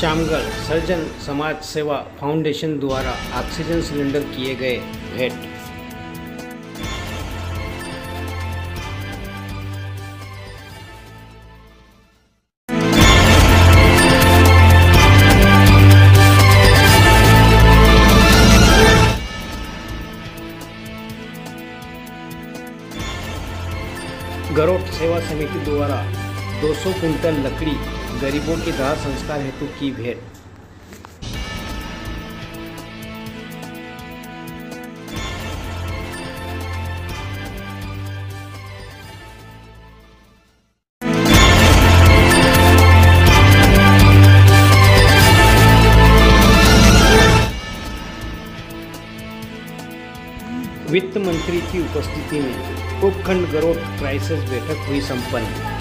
Shamgarh surgeon समाज सेवा foundation द्वारा ऑक्सीजन सिलेंडर किए गए भेंट। गरोट सेवा समिति द्वारा 200 कुंटल लकड़ी गरीबों के दाह संस्कार हेतु की भेंट। वित्त मंत्री की उपस्थिति में उपखंड गरोट क्राइसिस बैठक हुई संपन्न।